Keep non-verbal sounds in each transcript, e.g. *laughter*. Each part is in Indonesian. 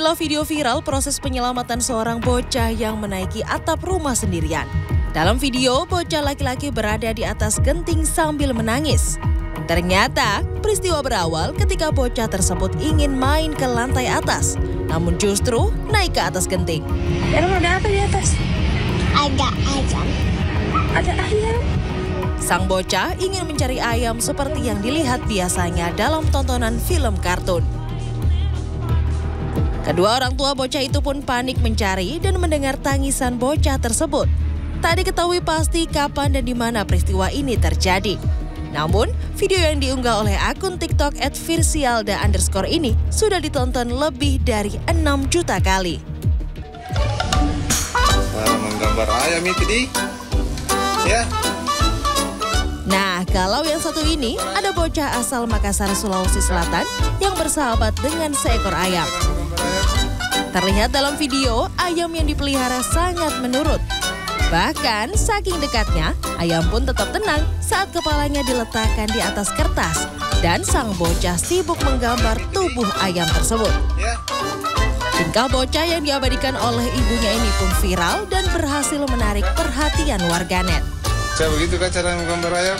Inilah video viral proses penyelamatan seorang bocah yang menaiki atap rumah sendirian. Dalam video, bocah laki-laki berada di atas genting sambil menangis. Ternyata, peristiwa berawal ketika bocah tersebut ingin main ke lantai atas, namun justru naik ke atas genting. Emang ada apa di atas? Ada ayam. Ada ayam. Sang bocah ingin mencari ayam seperti yang dilihat biasanya dalam tontonan film kartun. Kedua orang tua bocah itu pun panik mencari dan mendengar tangisan bocah tersebut. Tak diketahui pasti kapan dan di mana peristiwa ini terjadi. Namun, video yang diunggah oleh akun TikTok @virsialda underscore ini sudah ditonton lebih dari 6 juta kali. Menggambar ayam itu di. Ya. Nah, kalau yang satu ini ada bocah asal Makassar, Sulawesi Selatan yang bersahabat dengan seekor ayam. Terlihat dalam video, ayam yang dipelihara sangat menurut. Bahkan saking dekatnya, ayam pun tetap tenang saat kepalanya diletakkan di atas kertas dan sang bocah sibuk menggambar tubuh ayam tersebut. Ya. Tingkah bocah yang diabadikan oleh ibunya ini pun viral dan berhasil menarik perhatian warganet. Saya begitu kan cara menggambar ayam?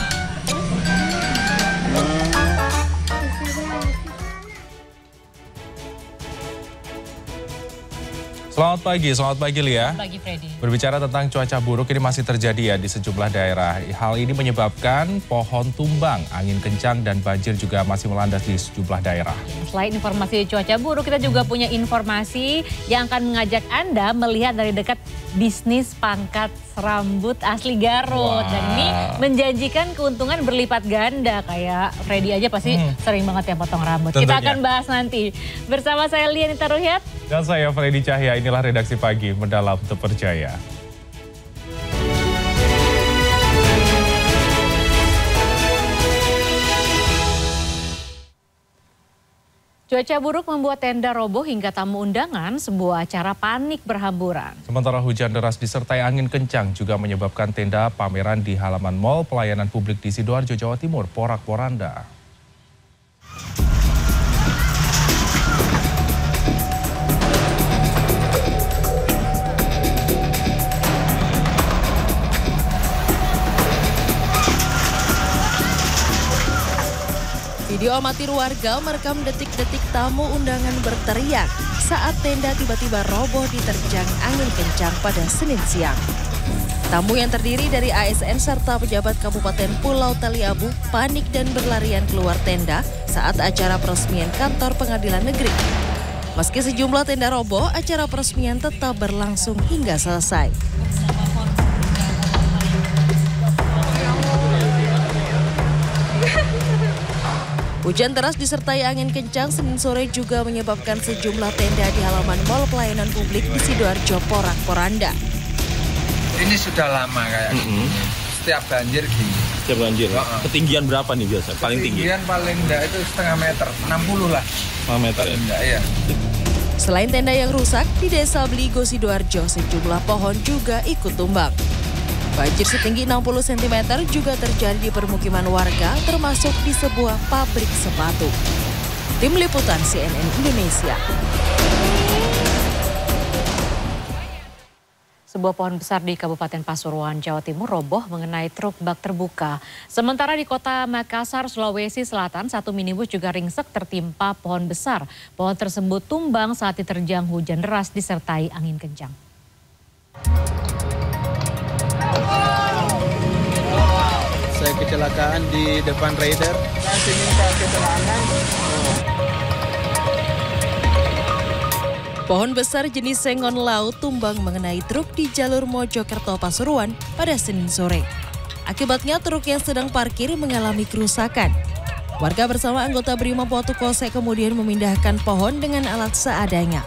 Selamat pagi, selamat pagi Lia. Pagi Freddy. Berbicara tentang cuaca buruk ini masih terjadi ya di sejumlah daerah. Hal ini menyebabkan pohon tumbang, angin kencang dan banjir juga masih melanda di sejumlah daerah. Selain informasi cuaca buruk, kita juga punya informasi yang akan mengajak Anda melihat dari dekat bisnis pangkat rambut asli Garut. Wow. Dan ini menjanjikan keuntungan berlipat ganda. Kayak Freddy aja pasti sering banget yang potong rambut. Kita Tentunya. akan bahas nanti. Bersama saya Lianita Ruhyat. Dan saya Freddy Cahya, inilah redaksi pagi mendalam terpercaya. Cuaca buruk membuat tenda roboh hingga tamu undangan, sebuah acara panik berhamburan. Sementara hujan deras disertai angin kencang juga menyebabkan tenda pameran di halaman Mall Pelayanan Publik di Sidoarjo, Jawa Timur, porak-poranda. Video amatir warga merekam detik-detik tamu undangan berteriak saat tenda tiba-tiba roboh diterjang angin kencang pada Senin siang. Tamu yang terdiri dari ASN serta pejabat Kabupaten Pulau Taliabu panik dan berlarian keluar tenda saat acara peresmian kantor pengadilan negeri. Meski sejumlah tenda roboh, acara peresmian tetap berlangsung hingga selesai. Hujan deras disertai angin kencang Senin sore juga menyebabkan sejumlah tenda di halaman Mall Pelayanan Publik di Sidoarjo porak-poranda. Ini sudah lama kayak gini. Setiap banjir gini. Setiap banjir. Heeh. Ketinggian berapa nih biasa? Paling tinggi? Ketinggian paling enggak itu setengah meter, 60 lah. 5 meter ya. Enggak ya. Selain tenda yang rusak, di desa Bligo Sidoarjo sejumlah pohon juga ikut tumbang. Banjir setinggi 60 cm juga terjadi di permukiman warga termasuk di sebuah pabrik sepatu. Tim Liputan CNN Indonesia. Sebuah pohon besar di Kabupaten Pasuruan, Jawa Timur roboh mengenai truk bak terbuka. Sementara di kota Makassar, Sulawesi Selatan, satu minibus juga ringsek tertimpa pohon besar. Pohon tersebut tumbang saat diterjang hujan deras disertai angin kencang. Saya kecelakaan di depan Raider. Saya minta keterangan. Pohon besar jenis sengon laut tumbang mengenai truk di jalur Mojokerto Pasuruan pada Senin sore. Akibatnya truk yang sedang parkir mengalami kerusakan. Warga bersama anggota Brimob Watu Kose kemudian memindahkan pohon dengan alat seadanya.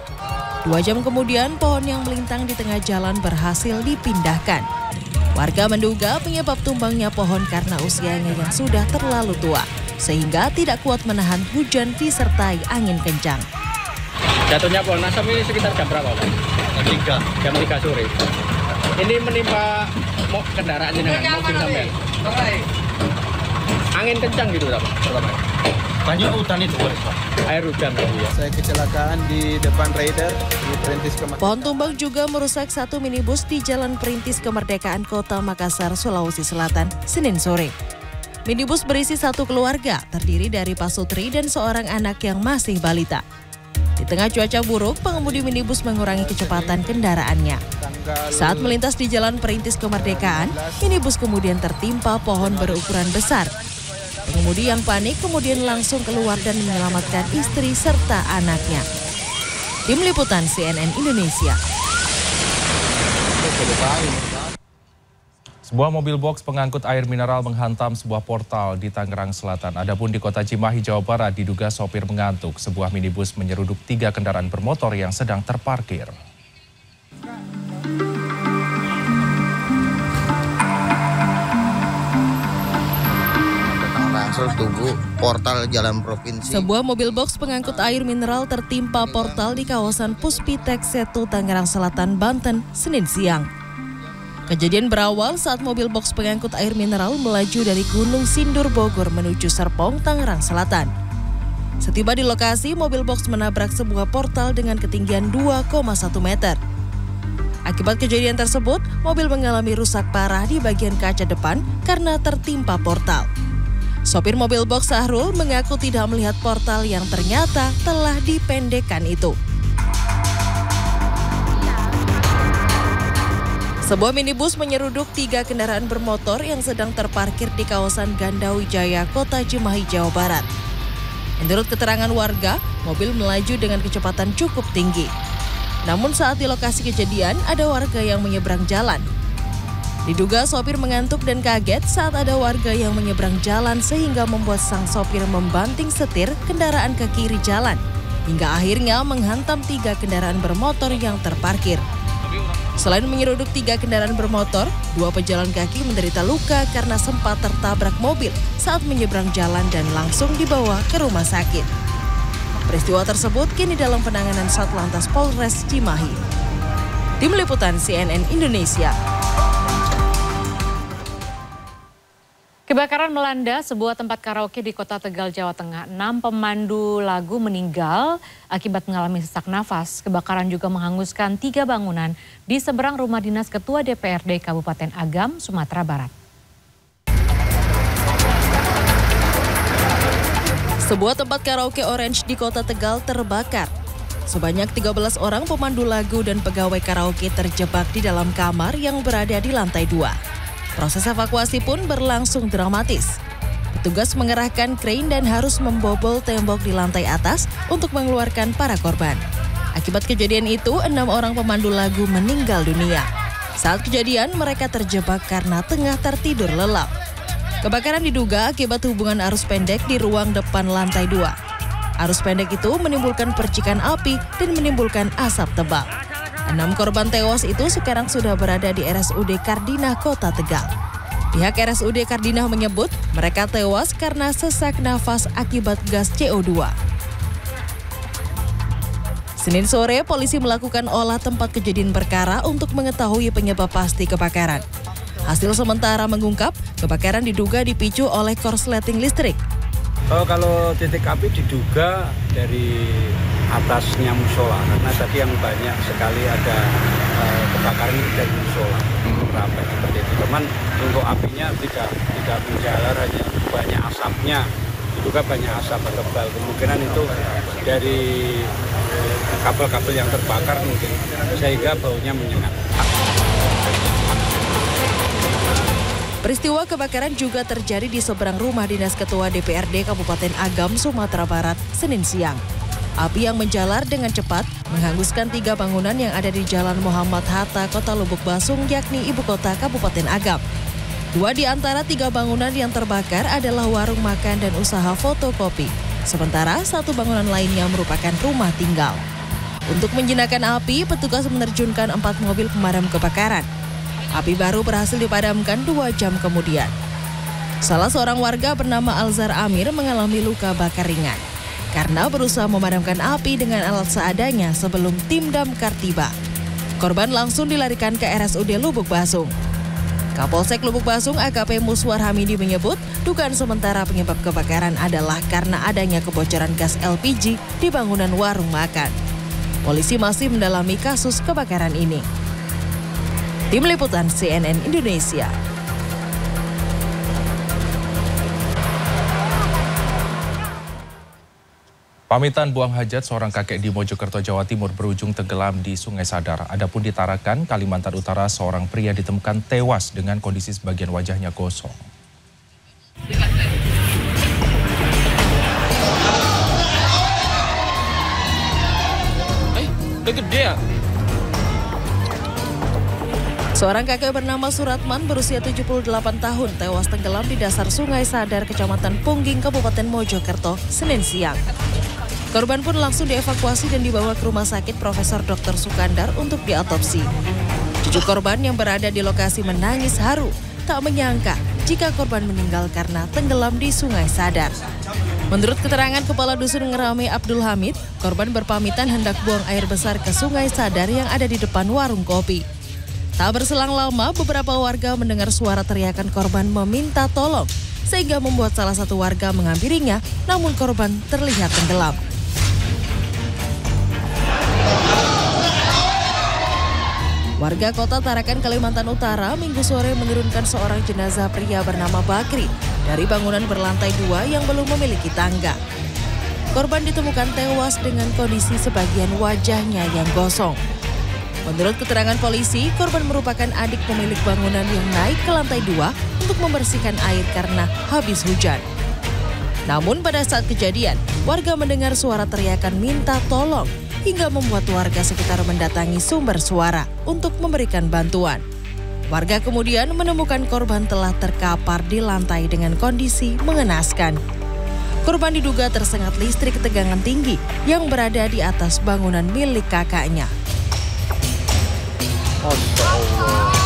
Dua jam kemudian pohon yang melintang di tengah jalan berhasil dipindahkan. Warga menduga penyebab tumbangnya pohon karena usianya yang sudah terlalu tua, sehingga tidak kuat menahan hujan disertai angin kencang. Jatuhnya pohon asam ini sekitar jam berapa, Pak? Jam 3. Jam 3 sore. Ini menimpa kendaraan jenengan, mobil sampai. Angin kencang gitu, Pak? Banyak hutan itu, air hujan tadi ya. Saya kecelakaan di depan Raider di Perintis Kemerdekaan. Pohon tumbang juga merusak satu minibus di Jalan Perintis Kemerdekaan Kota Makassar, Sulawesi Selatan, Senin sore. Minibus berisi satu keluarga, terdiri dari pasutri dan seorang anak yang masih balita. Di tengah cuaca buruk, pengemudi minibus mengurangi kecepatan kendaraannya. Saat melintas di Jalan Perintis Kemerdekaan, minibus kemudian tertimpa pohon berukuran besar. Pengemudi yang panik kemudian langsung keluar dan menyelamatkan istri serta anaknya. Tim Liputan CNN Indonesia. Sebuah mobil box pengangkut air mineral menghantam sebuah portal di Tangerang Selatan. Adapun di kota Cimahi, Jawa Barat, diduga sopir mengantuk. Sebuah minibus menyeruduk tiga kendaraan bermotor yang sedang terparkir. Tugu, portal Jalan Provinsi. Sebuah mobil box pengangkut air mineral tertimpa portal di kawasan Puspitek Setu, Tangerang Selatan, Banten, Senin siang. Kejadian berawal saat mobil box pengangkut air mineral melaju dari Gunung Sindur Bogor menuju Serpong, Tangerang Selatan. Setiba di lokasi, mobil box menabrak sebuah portal dengan ketinggian 2,1 meter. Akibat kejadian tersebut, mobil mengalami rusak parah di bagian kaca depan karena tertimpa portal. Sopir mobil box Sahrul mengaku tidak melihat portal yang ternyata telah dipendekkan itu. Sebuah minibus menyeruduk tiga kendaraan bermotor yang sedang terparkir di kawasan Gandawijaya, Kota Cimahi, Jawa Barat. Menurut keterangan warga, mobil melaju dengan kecepatan cukup tinggi. Namun saat di lokasi kejadian, ada warga yang menyeberang jalan. Diduga sopir mengantuk dan kaget saat ada warga yang menyeberang jalan sehingga membuat sang sopir membanting setir kendaraan ke kiri jalan. Hingga akhirnya menghantam tiga kendaraan bermotor yang terparkir. Selain menyeruduk tiga kendaraan bermotor, dua pejalan kaki menderita luka karena sempat tertabrak mobil saat menyeberang jalan dan langsung dibawa ke rumah sakit. Peristiwa tersebut kini dalam penanganan Satlantas Polres Cimahi. Tim Liputan CNN Indonesia. Kebakaran melanda sebuah tempat karaoke di kota Tegal, Jawa Tengah. Enam pemandu lagu meninggal akibat mengalami sesak nafas. Kebakaran juga menghanguskan tiga bangunan di seberang rumah dinas Ketua DPRD Kabupaten Agam, Sumatera Barat. Sebuah tempat karaoke Orange di kota Tegal terbakar. Sebanyak 13 orang pemandu lagu dan pegawai karaoke terjebak di dalam kamar yang berada di lantai dua. Proses evakuasi pun berlangsung dramatis. Petugas mengerahkan krain dan harus membobol tembok di lantai atas untuk mengeluarkan para korban. Akibat kejadian itu, enam orang pemandu lagu meninggal dunia. Saat kejadian, mereka terjebak karena tengah tertidur lelap. Kebakaran diduga akibat hubungan arus pendek di ruang depan lantai dua. Arus pendek itu menimbulkan percikan api dan menimbulkan asap tebal. Enam korban tewas itu sekarang sudah berada di RSUD Kardinah, Kota Tegal. Pihak RSUD Kardinah menyebut mereka tewas karena sesak nafas akibat gas CO2. Senin sore, polisi melakukan olah tempat kejadian perkara untuk mengetahui penyebab pasti kebakaran. Hasil sementara mengungkap, kebakaran diduga dipicu oleh korsleting listrik. Oh, kalau titik api diduga dari atasnya musola karena tadi yang banyak sekali ada uh, kebakaran dari musola ramai seperti itu. Teman untuk apinya tidak tidak menjalar hanya banyak asapnya diduga banyak asap tebal kemungkinan itu dari kabel-kabel yang terbakar mungkin sehingga baunya menyengat. Peristiwa kebakaran juga terjadi di seberang rumah dinas Ketua DPRD Kabupaten Agam, Sumatera Barat, Senin siang. Api yang menjalar dengan cepat menghanguskan tiga bangunan yang ada di Jalan Muhammad Hatta, Kota Lubuk Basung, yakni ibu kota Kabupaten Agam. Dua di antara tiga bangunan yang terbakar adalah warung makan dan usaha fotokopi. Sementara satu bangunan lainnya merupakan rumah tinggal. Untuk menjinakkan api, petugas menerjunkan empat mobil pemadam kebakaran. Api baru berhasil dipadamkan dua jam kemudian. Salah seorang warga bernama Alzar Amir mengalami luka bakar ringan karena berusaha memadamkan api dengan alat seadanya sebelum tim damkar tiba. Korban langsung dilarikan ke RSUD Lubuk Basung. Kapolsek Lubuk Basung AKP Muswar Hamidi menyebut dugaan sementara penyebab kebakaran adalah karena adanya kebocoran gas LPG di bangunan warung makan. Polisi masih mendalami kasus kebakaran ini. Tim Liputan CNN Indonesia. Pamitan buang hajat seorang kakek di Mojokerto, Jawa Timur berujung tenggelam di Sungai Sadar. Adapun di Tarakan, Kalimantan Utara, seorang pria ditemukan tewas dengan kondisi sebagian wajahnya gosong. Eh, udah gede ya? Seorang kakek bernama Suratman berusia 78 tahun tewas tenggelam di dasar Sungai Sadar, Kecamatan Pungging, Kabupaten Mojokerto, Senin siang. Korban pun langsung dievakuasi dan dibawa ke rumah sakit Profesor Dr. Sukandar untuk diotopsi. Cucu korban yang berada di lokasi menangis haru, tak menyangka jika korban meninggal karena tenggelam di Sungai Sadar. Menurut keterangan Kepala Dusun Ngerame Abdul Hamid, korban berpamitan hendak buang air besar ke Sungai Sadar yang ada di depan warung kopi. Tak berselang lama, beberapa warga mendengar suara teriakan korban meminta tolong, sehingga membuat salah satu warga menghampirinya, namun korban terlihat tenggelam. Warga kota Tarakan, Kalimantan Utara minggu sore menurunkan seorang jenazah pria bernama Bakri dari bangunan berlantai dua yang belum memiliki tangga. Korban ditemukan tewas dengan kondisi sebagian wajahnya yang gosong. Menurut keterangan polisi, korban merupakan adik pemilik bangunan yang naik ke lantai dua untuk membersihkan air karena habis hujan. Namun pada saat kejadian, warga mendengar suara teriakan minta tolong hingga membuat warga sekitar mendatangi sumber suara untuk memberikan bantuan. Warga kemudian menemukan korban telah terkapar di lantai dengan kondisi mengenaskan. Korban diduga tersengat listrik tegangan tinggi yang berada di atas bangunan milik kakaknya.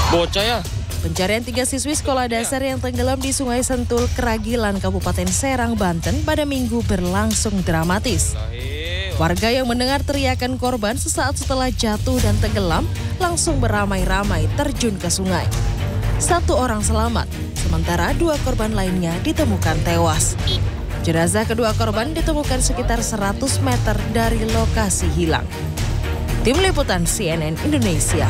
Bocah ya? Pencarian tiga siswi sekolah dasar yang tenggelam di Sungai Sentul, Keragilan, Kabupaten Serang, Banten pada minggu berlangsung dramatis. Warga yang mendengar teriakan korban sesaat setelah jatuh dan tenggelam langsung beramai-ramai terjun ke sungai. Satu orang selamat, sementara dua korban lainnya ditemukan tewas. Jenazah kedua korban ditemukan sekitar 100 meter dari lokasi hilang. Tim Liputan CNN Indonesia.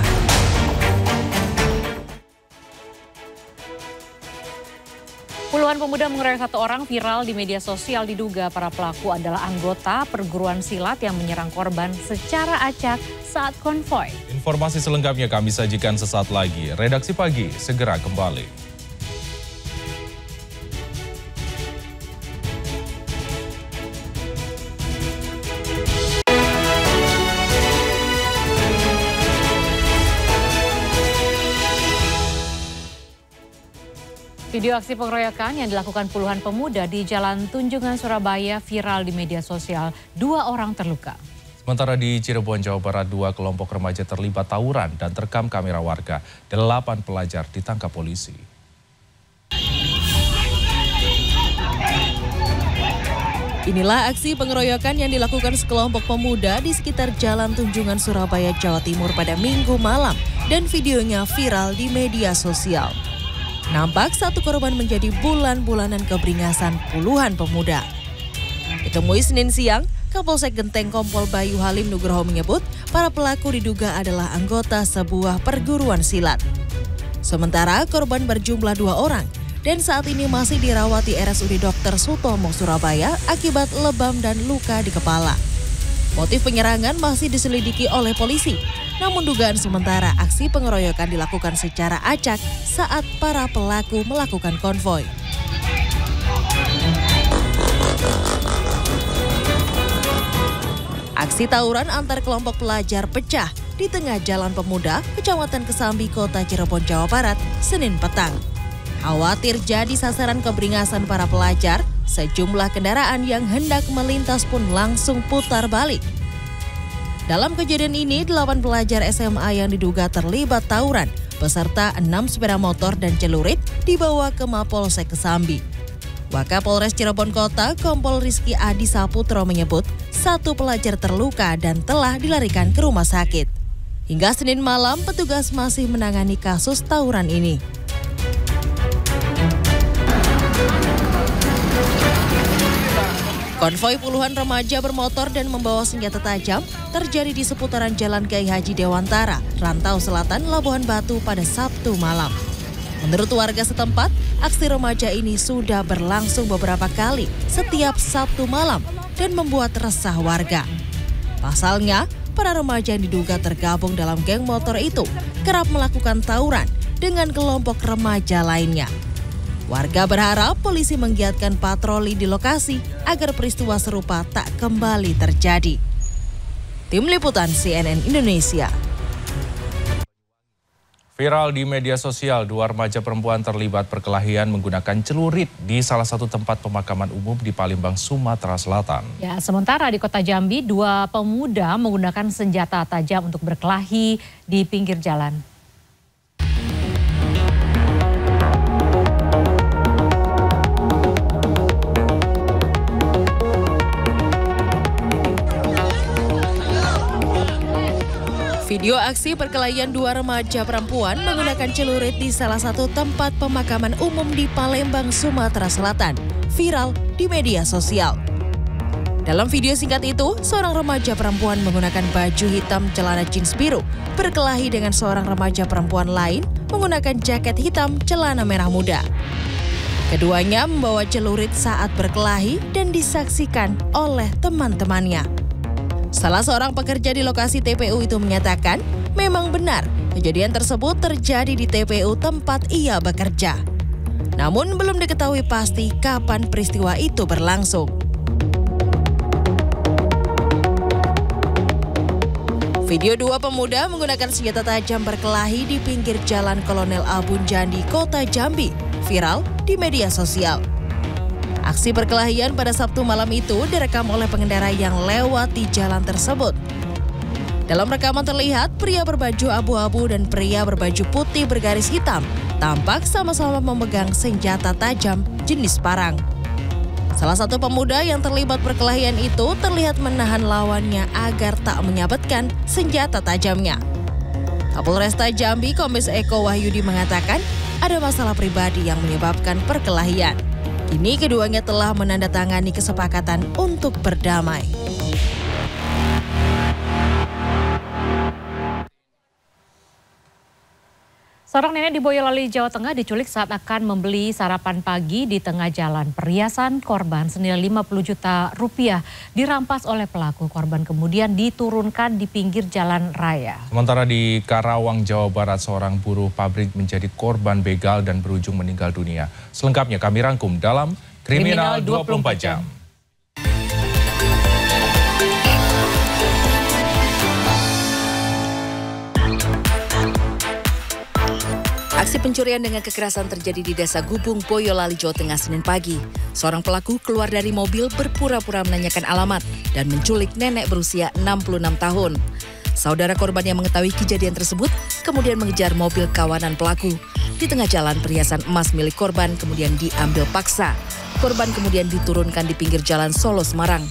Puluhan pemuda mengeroyok satu orang viral di media sosial diduga para pelaku adalah anggota perguruan silat yang menyerang korban secara acak saat konvoy. Informasi selengkapnya kami sajikan sesaat lagi. Redaksi pagi segera kembali. Video aksi pengeroyokan yang dilakukan puluhan pemuda di Jalan Tunjungan Surabaya viral di media sosial. Dua orang terluka. Sementara di Cirebon, Jawa Barat, dua kelompok remaja terlibat tawuran dan terekam kamera warga. Delapan pelajar ditangkap polisi. Inilah aksi pengeroyokan yang dilakukan sekelompok pemuda di sekitar Jalan Tunjungan Surabaya, Jawa Timur pada minggu malam dan videonya viral di media sosial. Nampak satu korban menjadi bulan-bulanan keberingasan puluhan pemuda. Ditemui Senin siang, Kapolsek Genteng Kompol Bayu Halim Nugroho menyebut para pelaku diduga adalah anggota sebuah perguruan silat. Sementara korban berjumlah dua orang dan saat ini masih dirawat di RSUD Dr. Sutomo Surabaya akibat lebam dan luka di kepala. Motif penyerangan masih diselidiki oleh polisi namun dugaan sementara aksi pengeroyokan dilakukan secara acak saat para pelaku melakukan konvoy. Aksi tawuran antar kelompok pelajar pecah di tengah Jalan Pemuda, Kecamatan Kesambi, Kota Cirebon, Jawa Barat, Senin petang. Khawatir jadi sasaran keberingasan para pelajar, sejumlah kendaraan yang hendak melintas pun langsung putar balik dalam kejadian ini, delapan pelajar SMA yang diduga terlibat tawuran beserta enam sepeda motor dan celurit dibawa ke Mapolsek Kesambi. Wakapolres Cirebon Kota, Kompol Rizky Adi Saputro menyebut satu pelajar terluka dan telah dilarikan ke rumah sakit. Hingga Senin malam, petugas masih menangani kasus tawuran ini. Konvoi puluhan remaja bermotor dan membawa senjata tajam terjadi di seputaran Jalan Kiai Haji Dewantara, Rantau Selatan, Labuhan Batu pada Sabtu malam. Menurut warga setempat, aksi remaja ini sudah berlangsung beberapa kali setiap Sabtu malam dan membuat resah warga. Pasalnya, para remaja yang diduga tergabung dalam geng motor itu kerap melakukan tawuran dengan kelompok remaja lainnya. Warga berharap polisi menggiatkan patroli di lokasi agar peristiwa serupa tak kembali terjadi. Tim Liputan CNN Indonesia. Viral di media sosial, dua remaja perempuan terlibat perkelahian menggunakan celurit di salah satu tempat pemakaman umum di Palembang, Sumatera Selatan. Ya, sementara di kota Jambi, dua pemuda menggunakan senjata tajam untuk berkelahi di pinggir jalan. Video aksi perkelahian dua remaja perempuan menggunakan celurit di salah satu tempat pemakaman umum di Palembang, Sumatera Selatan, viral di media sosial. Dalam video singkat itu, seorang remaja perempuan menggunakan baju hitam celana jeans biru berkelahi dengan seorang remaja perempuan lain menggunakan jaket hitam celana merah muda. Keduanya membawa celurit saat berkelahi dan disaksikan oleh teman-temannya. Salah seorang pekerja di lokasi TPU itu menyatakan, memang benar kejadian tersebut terjadi di TPU tempat ia bekerja. Namun belum diketahui pasti kapan peristiwa itu berlangsung. Video dua pemuda menggunakan senjata tajam berkelahi di pinggir jalan Kolonel Abun Jandi, Kota Jambi, viral di media sosial. Aksi perkelahian pada Sabtu malam itu direkam oleh pengendara yang lewat di jalan tersebut. Dalam rekaman terlihat pria berbaju abu-abu dan pria berbaju putih bergaris hitam tampak sama-sama memegang senjata tajam jenis parang. Salah satu pemuda yang terlibat perkelahian itu terlihat menahan lawannya agar tak menyabetkan senjata tajamnya. Kapolresta Jambi Kombes Eko Wahyudi mengatakan ada masalah pribadi yang menyebabkan perkelahian. Kini keduanya telah menandatangani kesepakatan untuk berdamai. Seorang nenek di Boyolali, Jawa Tengah diculik saat akan membeli sarapan pagi di tengah jalan. Perhiasan korban senilai 50 juta rupiah dirampas oleh pelaku. Korban kemudian diturunkan di pinggir jalan raya. Sementara di Karawang, Jawa Barat, seorang buruh pabrik menjadi korban begal dan berujung meninggal dunia. Selengkapnya kami rangkum dalam Kriminal 24 Jam. Aksi pencurian dengan kekerasan terjadi di Desa Gubung, Boyolali, Jawa Tengah, Senin pagi. Seorang pelaku keluar dari mobil berpura-pura menanyakan alamat dan menculik nenek berusia 66 tahun. Saudara korban yang mengetahui kejadian tersebut kemudian mengejar mobil kawanan pelaku. Di tengah jalan perhiasan emas milik korban kemudian diambil paksa. Korban kemudian diturunkan di pinggir jalan Solo Semarang.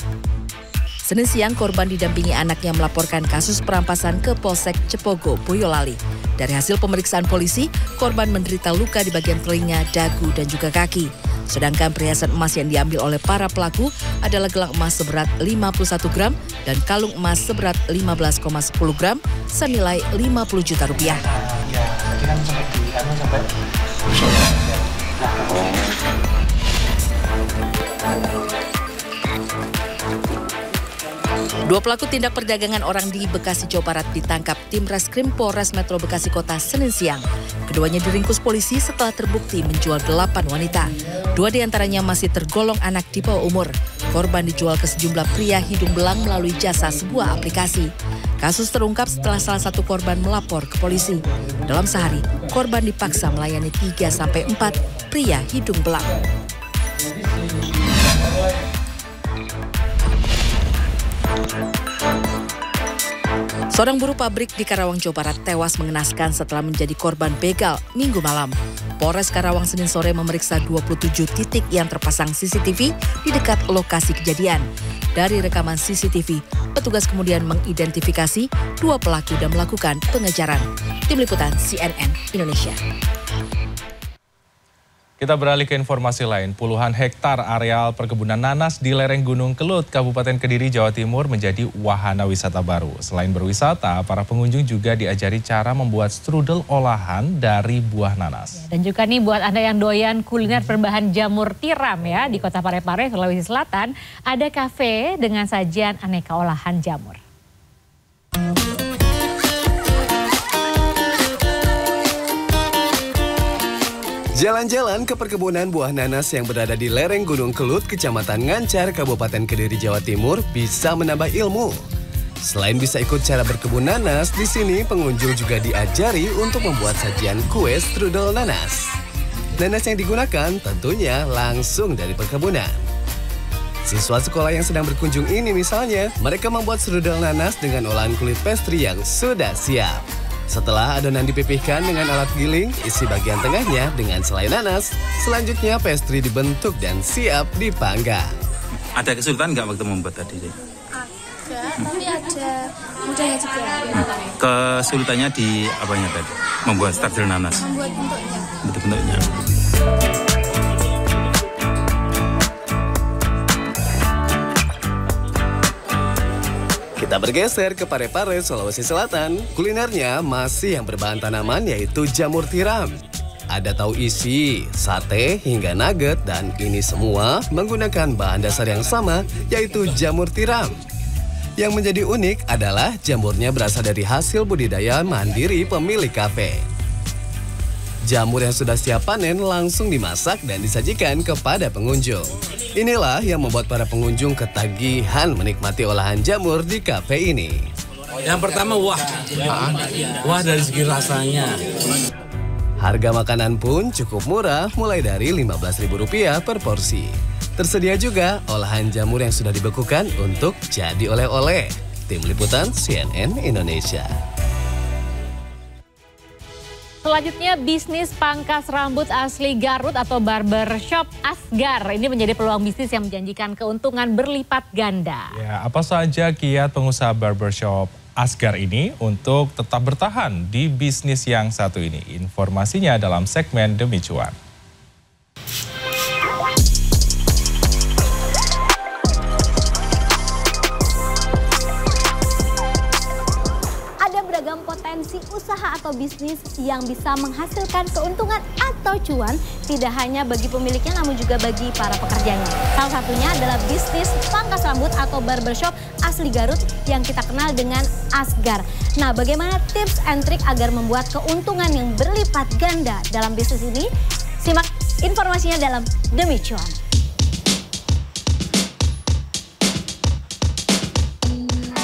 Senin siang korban didampingi anaknya melaporkan kasus perampasan ke Polsek Cepogo, Boyolali. Dari hasil pemeriksaan polisi, korban menderita luka di bagian telinga, dagu, dan juga kaki. Sedangkan perhiasan emas yang diambil oleh para pelaku adalah gelang emas seberat 51 gram dan kalung emas seberat 15,10 gram senilai 50 juta rupiah. Dua pelaku tindak perdagangan orang di Bekasi, Jawa Barat ditangkap tim Reskrim Polres Metro Bekasi Kota Senin siang. Keduanya diringkus polisi setelah terbukti menjual delapan wanita. Dua di antaranya masih tergolong anak di bawah umur. Korban dijual ke sejumlah pria hidung belang melalui jasa sebuah aplikasi. Kasus terungkap setelah salah satu korban melapor ke polisi. Dalam sehari, korban dipaksa melayani 3 sampai 4 pria hidung belang. Seorang buruh pabrik di Karawang, Jawa Barat tewas mengenaskan setelah menjadi korban begal minggu malam. Polres Karawang Senin sore memeriksa 27 titik yang terpasang CCTV di dekat lokasi kejadian. Dari rekaman CCTV, petugas kemudian mengidentifikasi dua pelaku dan melakukan pengejaran. Tim Liputan CNN Indonesia. Kita beralih ke informasi lain. Puluhan hektar areal perkebunan nanas di lereng Gunung Kelut, Kabupaten Kediri, Jawa Timur menjadi wahana wisata baru. Selain berwisata, para pengunjung juga diajari cara membuat strudel olahan dari buah nanas. Dan juga nih buat Anda yang doyan kuliner berbahan jamur tiram ya, di Kota Parepare, Sulawesi Selatan, ada kafe dengan sajian aneka olahan jamur. Jalan-jalan ke perkebunan buah nanas yang berada di lereng Gunung Kelut, Kecamatan Ngancar, Kabupaten Kediri, Jawa Timur bisa menambah ilmu. Selain bisa ikut cara berkebun nanas, di sini pengunjung juga diajari untuk membuat sajian kue strudel nanas. Nanas yang digunakan tentunya langsung dari perkebunan. Siswa sekolah yang sedang berkunjung ini misalnya, mereka membuat strudel nanas dengan olahan kulit pastry yang sudah siap. Setelah adonan dipipihkan dengan alat giling, isi bagian tengahnya dengan selai nanas. Selanjutnya pastry dibentuk dan siap dipanggang. Ada kesulitan nggak waktu membuat tadi? Ada, tapi ada mudahnya juga. Kesulitannya di apanya tadi? Membuat strudel nanas? Membuat bentuknya. Bentuk-bentuknya. Kita bergeser ke Parepare, Sulawesi Selatan. Kulinernya masih yang berbahan tanaman yaitu jamur tiram. Ada tahu isi, sate, hingga nugget dan ini semua menggunakan bahan dasar yang sama yaitu jamur tiram. Yang menjadi unik adalah jamurnya berasal dari hasil budidaya mandiri pemilik kafe. Jamur yang sudah siap panen langsung dimasak dan disajikan kepada pengunjung. Inilah yang membuat para pengunjung ketagihan menikmati olahan jamur di kafe ini. Yang pertama wah, wah dari segi rasanya. Harga makanan pun cukup murah, mulai dari Rp15.000 per porsi. Tersedia juga olahan jamur yang sudah dibekukan untuk jadi oleh-oleh. Tim Liputan CNN Indonesia. Selanjutnya bisnis pangkas rambut asli Garut atau barbershop Asgar. Ini menjadi peluang bisnis yang menjanjikan keuntungan berlipat ganda. Ya, apa saja kiat pengusaha barbershop Asgar ini untuk tetap bertahan di bisnis yang satu ini? Informasinya dalam segmen Demi Cuan. Atau bisnis yang bisa menghasilkan keuntungan atau cuan tidak hanya bagi pemiliknya namun juga bagi para pekerjanya. Salah satunya adalah bisnis pangkas rambut atau barbershop asli Garut yang kita kenal dengan Asgar. Nah, bagaimana tips and trik agar membuat keuntungan yang berlipat ganda dalam bisnis ini? Simak informasinya dalam Demi Cuan.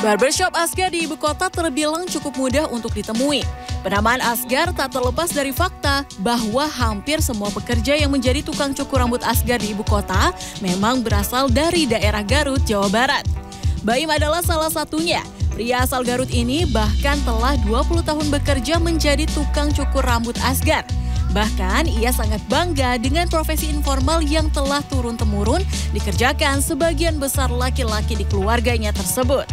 Barbershop Asgar di ibu kota terbilang cukup mudah untuk ditemui. Penamaan Asgar tak terlepas dari fakta bahwa hampir semua pekerja yang menjadi tukang cukur rambut Asgar di ibu kota memang berasal dari daerah Garut, Jawa Barat. Baim adalah salah satunya. Pria asal Garut ini bahkan telah 20 tahun bekerja menjadi tukang cukur rambut Asgar. Bahkan ia sangat bangga dengan profesi informal yang telah turun-temurun dikerjakan sebagian besar laki-laki di keluarganya tersebut.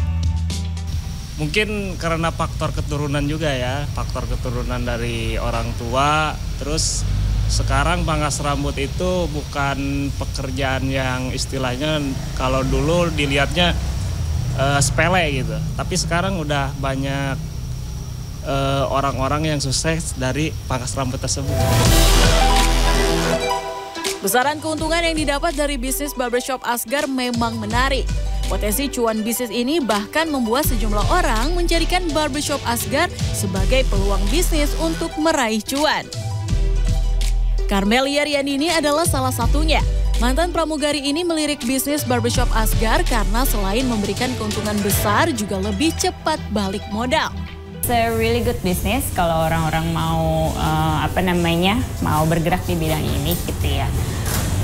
Mungkin karena faktor keturunan juga ya, faktor keturunan dari orang tua. Terus sekarang pangkas rambut itu bukan pekerjaan yang istilahnya kalau dulu dilihatnya uh, sepele gitu. Tapi sekarang udah banyak orang-orang uh, yang sukses dari pangkas rambut tersebut. Besaran keuntungan yang didapat dari bisnis barbershop Asgar memang menarik. Potensi cuan bisnis ini bahkan membuat sejumlah orang menjadikan barbershop Asgar sebagai peluang bisnis untuk meraih cuan. Carmelia Rianini adalah salah satunya. Mantan pramugari ini melirik bisnis barbershop Asgar karena selain memberikan keuntungan besar juga lebih cepat balik modal. It's a really good business kalau orang-orang mau uh, apa namanya mau bergerak di bidang ini gitu ya.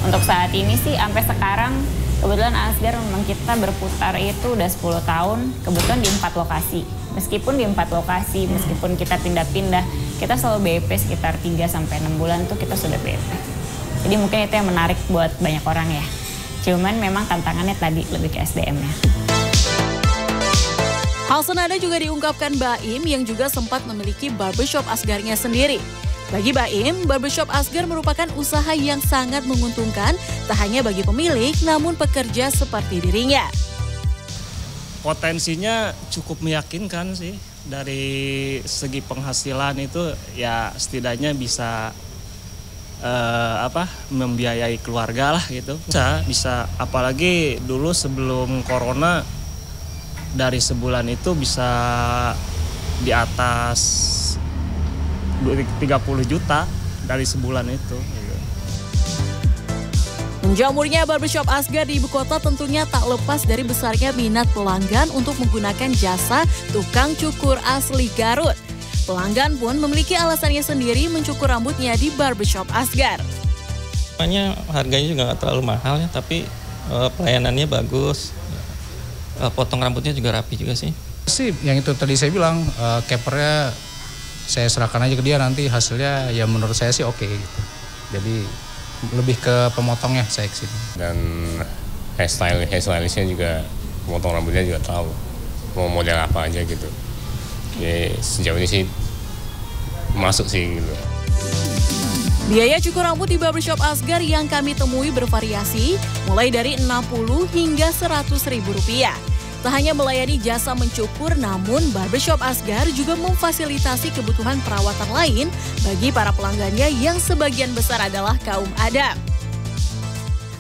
Untuk saat ini sih sampai sekarang kebetulan Asgar memang kita berputar itu udah 10 tahun, kebetulan di empat lokasi. Meskipun di empat lokasi, meskipun kita pindah-pindah, kita selalu BEP sekitar 3 sampai 6 bulan tuh kita sudah BEP. Jadi mungkin itu yang menarik buat banyak orang ya. Cuman memang tantangannya tadi lebih ke SDM-nya. Hal senada juga diungkapkan Baim yang juga sempat memiliki barbershop Asgarnya sendiri. Bagi Baim, barbershop Asgar merupakan usaha yang sangat menguntungkan tak hanya bagi pemilik namun pekerja seperti dirinya. Potensinya cukup meyakinkan sih dari segi penghasilan itu ya setidaknya bisa eh, apa membiayai keluarga lah gitu. Bisa bisa apalagi dulu sebelum corona dari sebulan itu bisa di atas 30 juta dari sebulan itu. Menjamurnya barbershop Asgar di ibu kota tentunya tak lepas dari besarnya minat pelanggan untuk menggunakan jasa tukang cukur asli Garut. Pelanggan pun memiliki alasannya sendiri mencukur rambutnya di barbershop Asgar. Makanya harganya juga nggak terlalu mahal ya, tapi uh, pelayanannya bagus. Uh, potong rambutnya juga rapi juga sih. Sih, yang itu tadi saya bilang uh, kepernya saya serahkan aja ke dia nanti hasilnya ya menurut saya sih oke okay, gitu. Jadi lebih ke pemotongnya saya ke sini. Dan hairstyle hairstylistnya juga pemotong rambutnya juga tahu mau model apa aja gitu. Jadi sejauh ini sih masuk sih gitu. Biaya cukur rambut di barbershop Asgar yang kami temui bervariasi, mulai dari 60 hingga 100 ribu rupiah. Tak hanya melayani jasa mencukur, namun barbershop Asgar juga memfasilitasi kebutuhan perawatan lain bagi para pelanggannya yang sebagian besar adalah kaum Adam.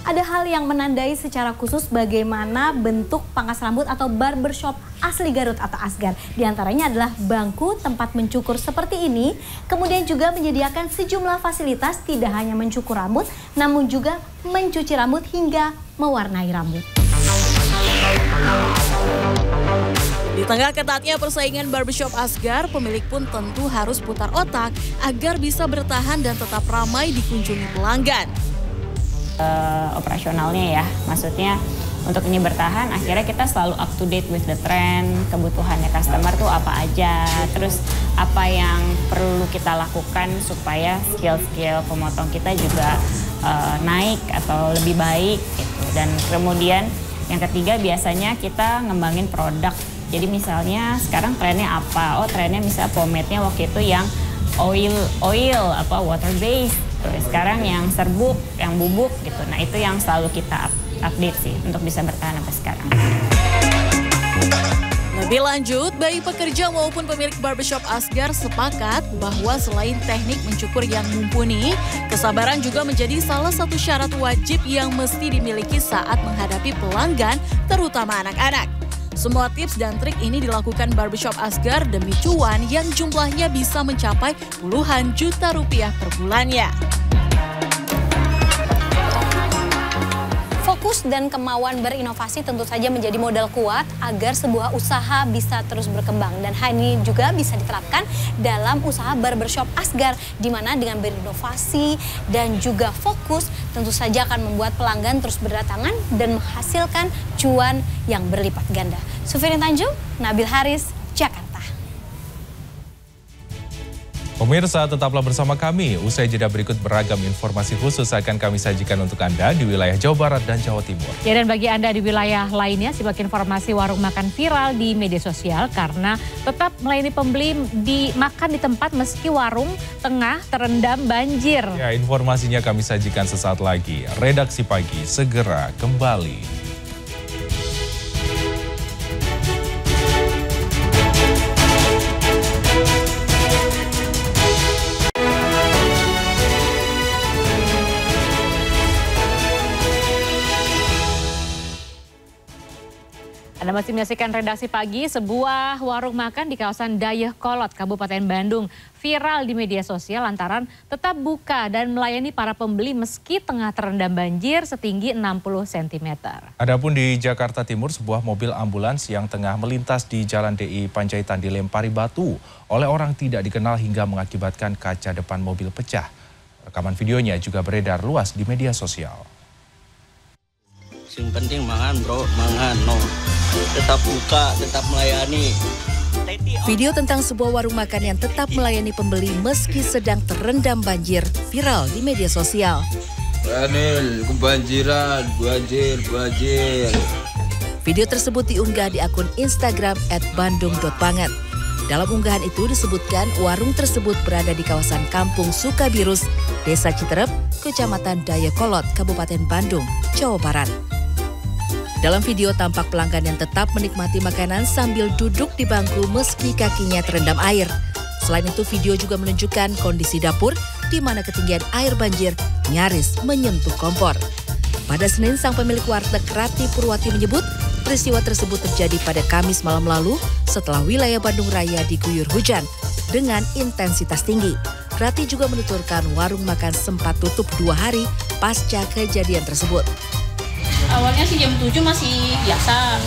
Ada hal yang menandai secara khusus bagaimana bentuk pangkas rambut atau barbershop asli Garut atau Asgar. Di antaranya adalah bangku tempat mencukur seperti ini, kemudian juga menyediakan sejumlah fasilitas tidak hanya mencukur rambut, namun juga mencuci rambut hingga mewarnai rambut. Di tengah ketatnya persaingan barbershop Asgar, pemilik pun tentu harus putar otak agar bisa bertahan dan tetap ramai dikunjungi pelanggan. Uh, operasionalnya ya, maksudnya untuk ini bertahan akhirnya kita selalu up to date with the trend, kebutuhannya customer tuh apa aja, terus apa yang perlu kita lakukan supaya skill-skill pemotong kita juga uh, naik atau lebih baik gitu. Dan kemudian yang ketiga biasanya kita ngembangin produk. Jadi misalnya sekarang trennya apa? Oh trennya misalnya pomade-nya waktu itu yang oil oil apa water based. Sekarang yang serbuk, yang bubuk gitu. Nah itu yang selalu kita update sih untuk bisa bertahan sampai sekarang. Lebih lanjut, baik pekerja maupun pemilik barbershop Asgar sepakat bahwa selain teknik mencukur yang mumpuni, kesabaran juga menjadi salah satu syarat wajib yang mesti dimiliki saat menghadapi pelanggan, terutama anak-anak. Semua tips dan trik ini dilakukan barbershop Asgar demi cuan yang jumlahnya bisa mencapai puluhan juta rupiah per bulannya. Fokus dan kemauan berinovasi tentu saja menjadi modal kuat agar sebuah usaha bisa terus berkembang. Dan hal ini juga bisa diterapkan dalam usaha barbershop Asgar, di mana dengan berinovasi dan juga fokus tentu saja akan membuat pelanggan terus berdatangan dan menghasilkan cuan yang berlipat ganda. Sufirin Tanjung, Nabil Haris, Jakarta. Pemirsa tetaplah bersama kami. Usai jeda berikut beragam informasi khusus akan kami sajikan untuk Anda di wilayah Jawa Barat dan Jawa Timur. Ya dan bagi Anda di wilayah lainnya simak informasi warung makan viral di media sosial karena tetap melayani pembeli di makan di tempat meski warung tengah terendam banjir. Ya informasinya kami sajikan sesaat lagi. Redaksi pagi segera kembali. Masih menyaksikan redaksi pagi, sebuah warung makan di kawasan Dayeh Kolot, Kabupaten Bandung, viral di media sosial lantaran tetap buka dan melayani para pembeli meski tengah terendam banjir setinggi 60 cm. Adapun di Jakarta Timur, sebuah mobil ambulans yang tengah melintas di Jalan DI Panjaitan dilempari batu oleh orang tidak dikenal hingga mengakibatkan kaca depan mobil pecah. Rekaman videonya juga beredar luas di media sosial. Yang penting mangan bro, mangan no. Tetap buka, tetap melayani. Video tentang sebuah warung makan yang tetap melayani pembeli meski sedang terendam banjir viral di media sosial. Ranil, kebanjiran, banjir, banjir. Video tersebut diunggah di akun Instagram @bandung.panget. Dalam unggahan itu disebutkan warung tersebut berada di kawasan Kampung Sukabirus, Desa Citerep, Kecamatan Dayakolot, Kabupaten Bandung, Jawa Barat. Dalam video tampak pelanggan yang tetap menikmati makanan sambil duduk di bangku meski kakinya terendam air. Selain itu video juga menunjukkan kondisi dapur di mana ketinggian air banjir nyaris menyentuh kompor. Pada Senin, sang pemilik warteg Rati Purwati menyebut peristiwa tersebut terjadi pada Kamis malam lalu setelah wilayah Bandung Raya diguyur hujan dengan intensitas tinggi. Rati juga menuturkan warung makan sempat tutup dua hari pasca kejadian tersebut. Awalnya sih jam 7 masih biasa,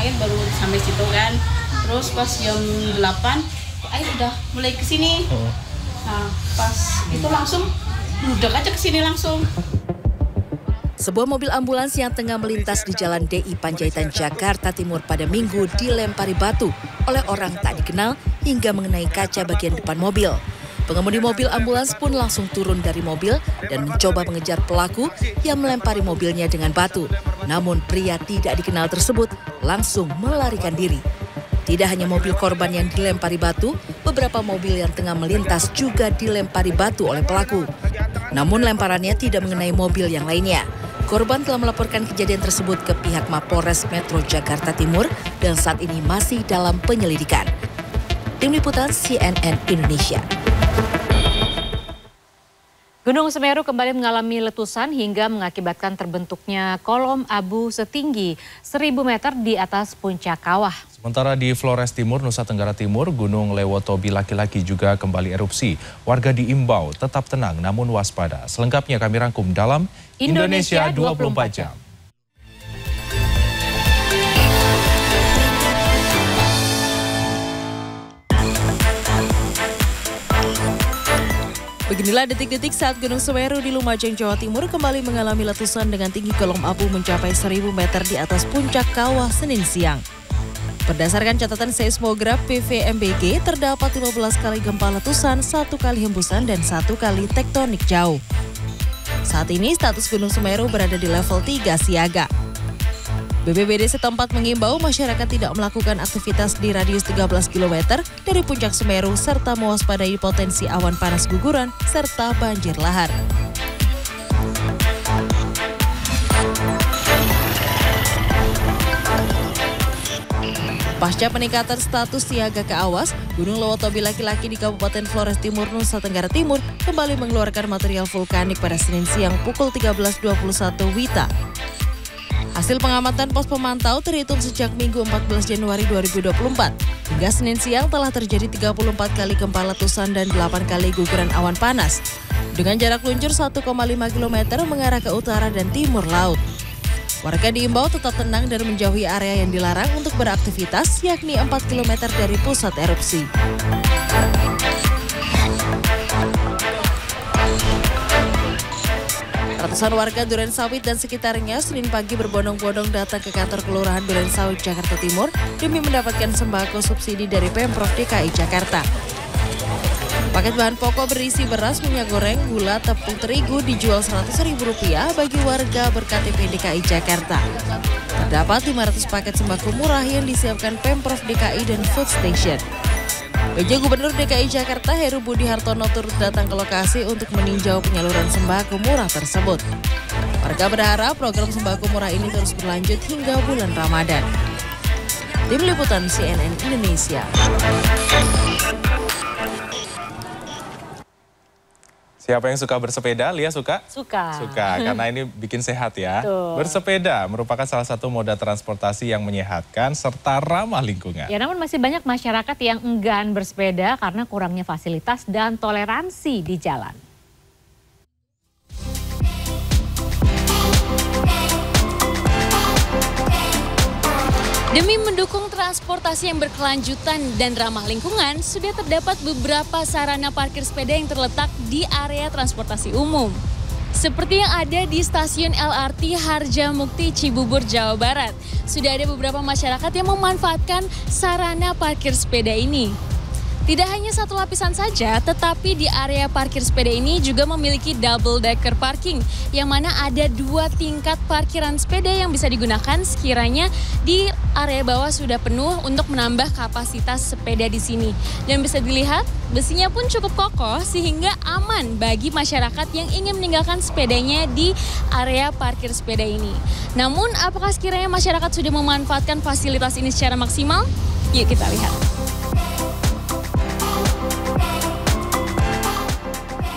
air baru sampai situ kan. Terus pas jam 8 air udah mulai ke sini. Nah, pas itu langsung bludak aja ke sini langsung. Sebuah mobil ambulans yang tengah melintas di Jalan DI Panjaitan Jakarta Timur pada Minggu dilempari batu oleh orang tak dikenal hingga mengenai kaca bagian depan mobil. Pengemudi mobil ambulans pun langsung turun dari mobil dan mencoba mengejar pelaku yang melempari mobilnya dengan batu. Namun pria tidak dikenal tersebut langsung melarikan diri. Tidak hanya mobil korban yang dilempari batu, beberapa mobil yang tengah melintas juga dilempari batu oleh pelaku. Namun lemparannya tidak mengenai mobil yang lainnya. Korban telah melaporkan kejadian tersebut ke pihak Mapolres Metro Jakarta Timur dan saat ini masih dalam penyelidikan. Tim Liputan CNN Indonesia. Gunung Semeru kembali mengalami letusan hingga mengakibatkan terbentuknya kolom abu setinggi 1000 meter di atas puncak kawah. Sementara di Flores Timur, Nusa Tenggara Timur, Gunung Lewotobi laki-laki juga kembali erupsi. Warga diimbau tetap tenang namun waspada. Selengkapnya kami rangkum dalam Indonesia, Indonesia 24 Jam. Beginilah detik-detik saat Gunung Semeru di Lumajang, Jawa Timur kembali mengalami letusan dengan tinggi kolom abu mencapai 1000 meter di atas puncak kawah Senin siang. Berdasarkan catatan seismograf PVMBG, terdapat 15 kali gempa letusan, satu kali hembusan, dan satu kali tektonik jauh. Saat ini status Gunung Semeru berada di level 3 siaga. BBBD setempat mengimbau masyarakat tidak melakukan aktivitas di radius 13 km dari puncak Semeru serta mewaspadai potensi awan panas guguran serta banjir lahar. Pasca peningkatan status siaga ke awas, Gunung Lewotobi laki-laki di Kabupaten Flores Timur, Nusa Tenggara Timur kembali mengeluarkan material vulkanik pada Senin siang pukul 13.21 Wita. Hasil pengamatan pos pemantau terhitung sejak Minggu 14 Januari 2024. Hingga Senin siang telah terjadi 34 kali gempa letusan dan 8 kali guguran awan panas. Dengan jarak luncur 1,5 km mengarah ke utara dan timur laut. Warga diimbau tetap tenang dan menjauhi area yang dilarang untuk beraktivitas, yakni 4 km dari pusat erupsi. Ratusan warga Duren Sawit dan sekitarnya Senin pagi berbondong-bondong datang ke kantor Kelurahan Duren Sawit, Jakarta Timur demi mendapatkan sembako subsidi dari Pemprov DKI Jakarta. Paket bahan pokok berisi beras, minyak goreng, gula, tepung terigu dijual Rp100.000 bagi warga berKTP DKI Jakarta. Terdapat 500 paket sembako murah yang disiapkan Pemprov DKI dan Food Station. PJ Gubernur DKI Jakarta Heru Budi Hartono turut datang ke lokasi untuk meninjau penyaluran sembako murah tersebut. Warga berharap program sembako murah ini terus berlanjut hingga bulan Ramadan. Tim Liputan CNN Indonesia. Siapa yang suka bersepeda? Lia suka? Suka. Suka, *laughs* karena ini bikin sehat ya. Betul. Bersepeda merupakan salah satu moda transportasi yang menyehatkan serta ramah lingkungan. Ya namun masih banyak masyarakat yang enggan bersepeda karena kurangnya fasilitas dan toleransi di jalan. Demi mendukung transportasi yang berkelanjutan dan ramah lingkungan, sudah terdapat beberapa sarana parkir sepeda yang terletak di area transportasi umum. Seperti yang ada di stasiun LRT Harjamukti Cibubur, Jawa Barat. Sudah ada beberapa masyarakat yang memanfaatkan sarana parkir sepeda ini. Tidak hanya satu lapisan saja, tetapi di area parkir sepeda ini juga memiliki double decker parking, yang mana ada dua tingkat parkiran sepeda yang bisa digunakan sekiranya di area bawah sudah penuh untuk menambah kapasitas sepeda di sini. Dan bisa dilihat, besinya pun cukup kokoh sehingga aman bagi masyarakat yang ingin meninggalkan sepedanya di area parkir sepeda ini. Namun, apakah sekiranya masyarakat sudah memanfaatkan fasilitas ini secara maksimal? Yuk kita lihat.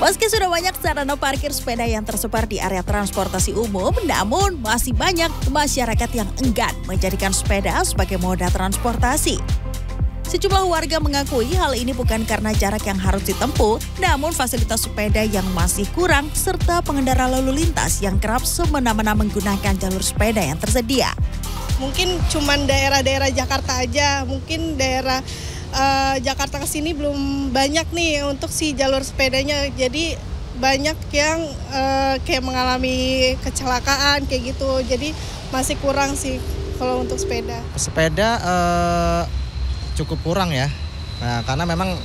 Meski sudah banyak sarana parkir sepeda yang tersebar di area transportasi umum, namun masih banyak masyarakat yang enggan menjadikan sepeda sebagai moda transportasi. Sejumlah warga mengakui hal ini bukan karena jarak yang harus ditempuh, namun fasilitas sepeda yang masih kurang serta pengendara lalu lintas yang kerap semena-mena menggunakan jalur sepeda yang tersedia. Mungkin cuman daerah-daerah Jakarta aja, mungkin daerah uh, Jakarta ke sini belum banyak nih untuk si jalur sepedanya. Jadi banyak yang uh, kayak mengalami kecelakaan kayak gitu. Jadi masih kurang sih kalau untuk sepeda. Sepeda uh, cukup kurang ya. Nah, karena memang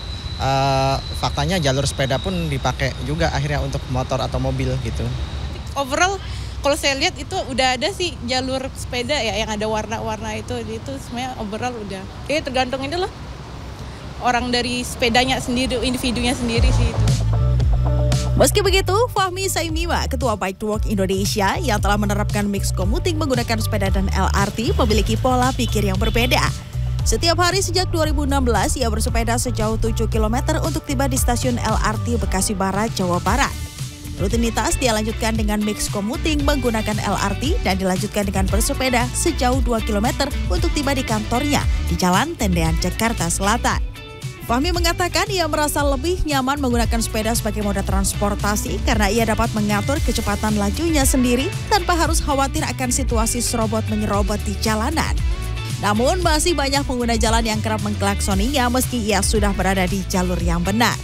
uh, faktanya jalur sepeda pun dipakai juga akhirnya untuk motor atau mobil gitu. Overall kalau saya lihat itu udah ada sih jalur sepeda ya yang ada warna-warna itu itu semuanya overall udah. Jadi tergantung ini loh orang dari sepedanya sendiri, individunya sendiri sih itu. Meski begitu, Fahmi Saimima, Ketua Bike to Work Indonesia yang telah menerapkan mix commuting menggunakan sepeda dan LRT memiliki pola pikir yang berbeda. Setiap hari sejak 2016, ia bersepeda sejauh 7 km untuk tiba di stasiun LRT Bekasi Barat, Jawa Barat. Rutinitas dia lanjutkan dengan mix commuting menggunakan LRT dan dilanjutkan dengan bersepeda sejauh 2 km untuk tiba di kantornya di Jalan Tendean, Jakarta Selatan. Fahmi mengatakan ia merasa lebih nyaman menggunakan sepeda sebagai moda transportasi karena ia dapat mengatur kecepatan lajunya sendiri tanpa harus khawatir akan situasi serobot menyerobot di jalanan. Namun masih banyak pengguna jalan yang kerap mengklaksoninya meski ia sudah berada di jalur yang benar.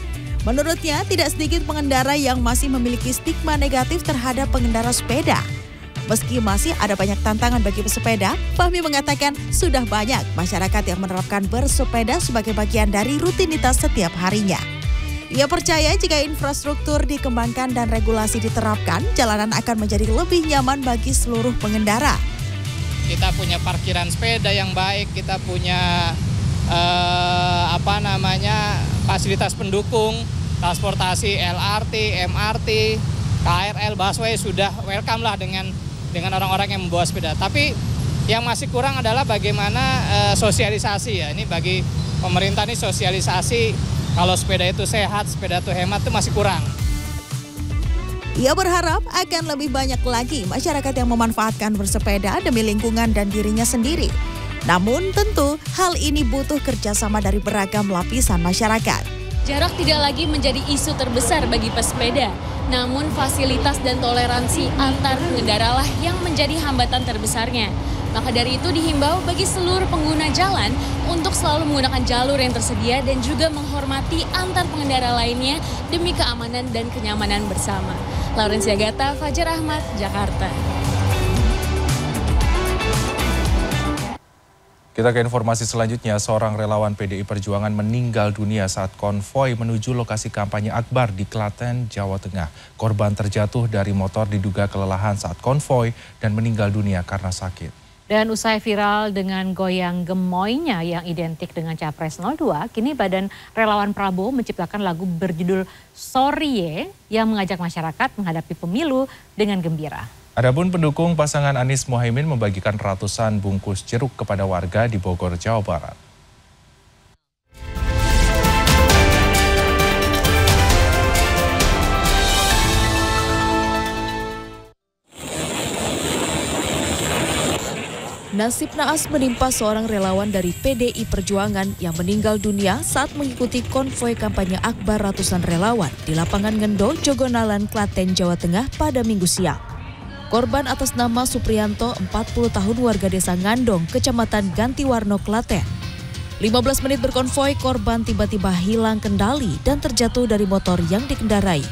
Menurutnya, tidak sedikit pengendara yang masih memiliki stigma negatif terhadap pengendara sepeda. Meski masih ada banyak tantangan bagi pesepeda, Fahmi mengatakan sudah banyak masyarakat yang menerapkan bersepeda sebagai bagian dari rutinitas setiap harinya. Ia percaya jika infrastruktur dikembangkan dan regulasi diterapkan, jalanan akan menjadi lebih nyaman bagi seluruh pengendara. Kita punya parkiran sepeda yang baik, kita punya eh, apa namanya fasilitas pendukung, transportasi LRT, MRT, KRL, busway sudah welcome lah dengan dengan orang-orang yang membawa sepeda. Tapi yang masih kurang adalah bagaimana e, sosialisasi ya. Ini bagi pemerintah ini sosialisasi kalau sepeda itu sehat, sepeda itu hemat itu masih kurang. Ia berharap akan lebih banyak lagi masyarakat yang memanfaatkan bersepeda demi lingkungan dan dirinya sendiri. Namun tentu hal ini butuh kerjasama dari beragam lapisan masyarakat. Jarak tidak lagi menjadi isu terbesar bagi pesepeda, namun fasilitas dan toleransi antar pengendara lah yang menjadi hambatan terbesarnya. Maka dari itu dihimbau bagi seluruh pengguna jalan untuk selalu menggunakan jalur yang tersedia dan juga menghormati antar pengendara lainnya demi keamanan dan kenyamanan bersama. Laurencia Gata, Fajar Ahmad, Jakarta. Kita ke informasi selanjutnya, seorang relawan PDI Perjuangan meninggal dunia saat konvoi menuju lokasi kampanye Akbar di Klaten, Jawa Tengah. Korban terjatuh dari motor diduga kelelahan saat konvoi dan meninggal dunia karena sakit. Dan usai viral dengan goyang gemoynya yang identik dengan Capres 02, kini Badan Relawan Prabowo menciptakan lagu berjudul Sorry yang mengajak masyarakat menghadapi pemilu dengan gembira. Adapun pendukung pasangan Anies Mohaimin membagikan ratusan bungkus jeruk kepada warga di Bogor, Jawa Barat. Nasib naas menimpa seorang relawan dari PDI Perjuangan yang meninggal dunia saat mengikuti konvoi kampanye akbar ratusan relawan di lapangan Ngendo, Jogonalan, Klaten, Jawa Tengah pada minggu siang. Korban atas nama Suprianto, 40 tahun warga desa Ngandong, kecamatan Gantiwarno, Klaten. 15 menit berkonvoi, korban tiba-tiba hilang kendali dan terjatuh dari motor yang dikendarai.